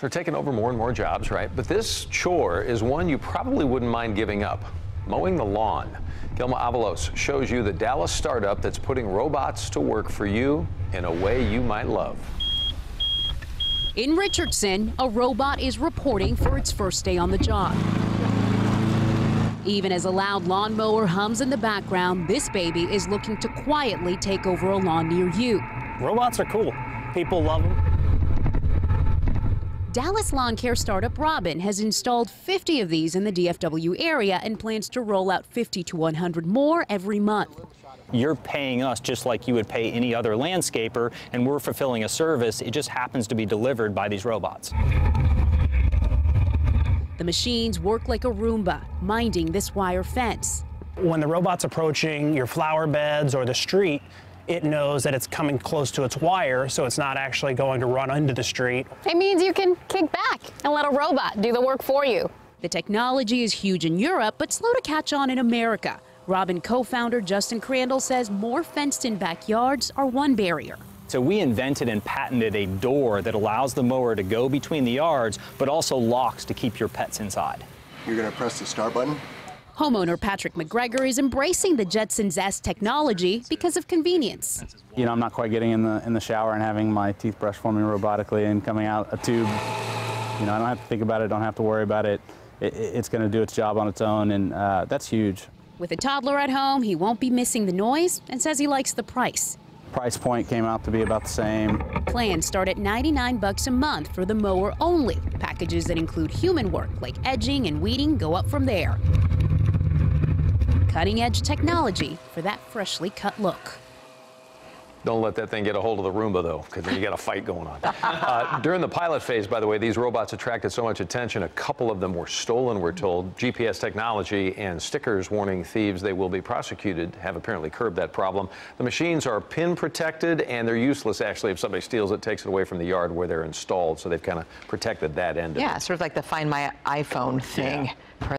they're taking over more and more jobs, right? But this chore is one you probably wouldn't mind giving up mowing the lawn. Gilma Avalos shows you the Dallas startup that's putting robots to work for you in a way you might love. In Richardson, a robot is reporting for its first day on the job. Even as a loud lawnmower hums in the background, this baby is looking to quietly take over a lawn near you. Robots are cool. People love them. Dallas lawn care startup Robin has installed 50 of these in the DFW area and plans to roll out 50 to 100 more every month. You're paying us just like you would pay any other landscaper, and we're fulfilling a service. It just happens to be delivered by these robots. The machines work like a Roomba, minding this wire fence. When the robot's approaching your flower beds or the street, it knows that it's coming close to its wire, so it's not actually going to run into the street. It means you can kick back and let a robot do the work for you. The technology is huge in Europe, but slow to catch on in America. Robin co-founder Justin Crandall says more fenced-in backyards are one barrier. So we invented and patented a door that allows the mower to go between the yards, but also locks to keep your pets inside. You're going to press the start button. Homeowner Patrick McGregor is embracing the Jetsons-esque technology because of convenience. You know, I'm not quite getting in the in the shower and having my teeth brushed for me robotically and coming out a tube. You know, I don't have to think about it, don't have to worry about it. it it's going to do its job on its own, and uh, that's huge. With a toddler at home, he won't be missing the noise and says he likes the price. Price point came out to be about the same. Plans start at 99 bucks a month for the mower only. Packages that include human work like edging and weeding go up from there cutting edge technology for that freshly cut look. Don't let that thing get a hold of the Roomba, though, because then you got a fight going on. Uh, during the pilot phase, by the way, these robots attracted so much attention. A couple of them were stolen, we're told. GPS technology and stickers warning thieves they will be prosecuted have apparently curbed that problem. The machines are pin protected, and they're useless, actually. If somebody steals it, takes it away from the yard where they're installed. So they've kind of protected that end. Yeah, sort of like the Find My iPhone thing. Yeah.